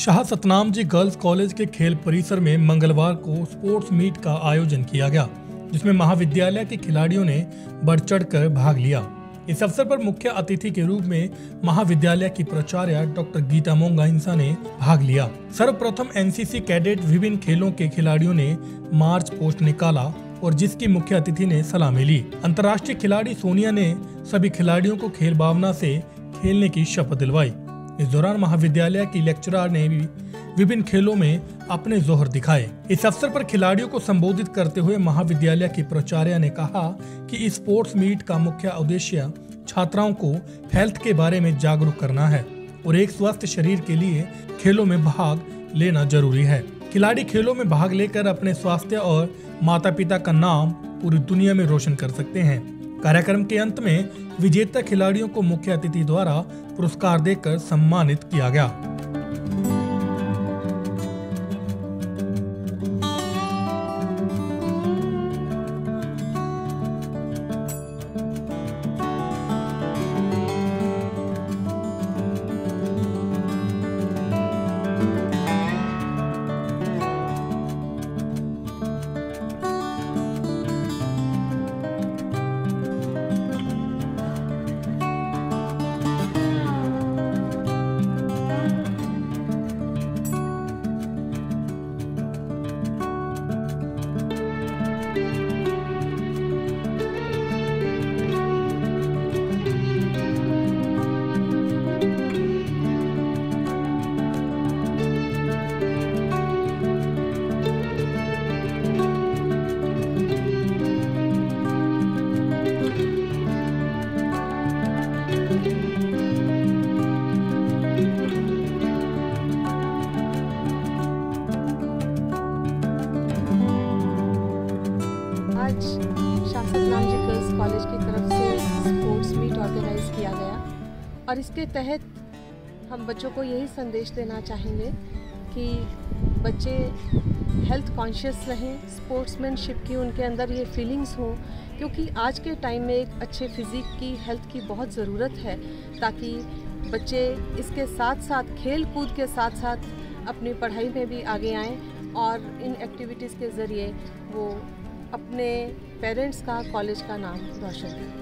Shah Satnam ji girls college के खेल परिसर में मंगलवार को स्पोर्ट्स मीट का आयोजन किया गया, जिसमें महाविद्यालय के खिलाड़ियों ने बढ़ चढ़कर भाग लिया। इस अवसर पर मुख्य अतिथि के रूप में महाविद्यालय की प्राचार्य डॉक्टर गीता मोंगा इंसा ने भाग लिया। सर्वप्रथम एनसीसी कैडेट विभिन्न खेलों के खिलाड़ियों ने मार्च पोस्ट निकाला और जिसकी मुख्य अतिथि ने सलामी ली। अंतर्राष्ट्रीय खिलाड़ी सोनिया ने सभी खिलाड़ियों को खेल भावना से खेलने की शपथ दिलवाई। इस दौरान महाविद्यालय की लेक्चरर ने भी विभिन्न खेलों में अपने जोहर दिखाए। इस अवसर पर खिलाड़ियों को संबोधित करते हुए महाविद्यालय की प्राचार्य ने कहा कि इस स्पोर्ट्स मीट का मुख्य उद्देश्य छात्राओं को हेल्थ के बारे में जागरूक करना है और एक स्वस्थ शरीर के लिए खेलों में भाग लेना ज़रूरी है। खिलाड़ी खेलों में भाग लेकर अपने स्वास्थ्य और माता पिता का नाम पूरी दुनिया में रोशन कर सकते हैं। कार्यक्रम के अंत में विजेता खिलाड़ियों को मुख्य अतिथि द्वारा पुरस्कार देकर सम्मानित किया गया। और इसके तहत हम बच्चों को यही संदेश देना चाहेंगे कि बच्चे हेल्थ कॉन्शियस रहें स्पोर्ट्समैनशिप की उनके अंदर ये फीलिंग्स हो, क्योंकि आज के टाइम में एक अच्छे फिज़िक की हेल्थ की बहुत ज़रूरत है, ताकि बच्चे इसके साथ साथ खेल कूद के साथ साथ अपनी पढ़ाई में भी आगे आएँ और इन एक्टिविटीज़ के ज़रिए वो अपने पेरेंट्स का कॉलेज का नाम रोशन करें।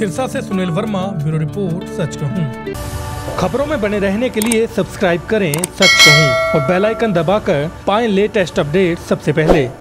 सिरसा से सुनील वर्मा, ब्यूरो रिपोर्ट, सच कहूँ। खबरों में बने रहने के लिए सब्सक्राइब करें, सच कहूँ, और बेल आइकन दबाकर पाएँ लेटेस्ट अपडेट सबसे पहले।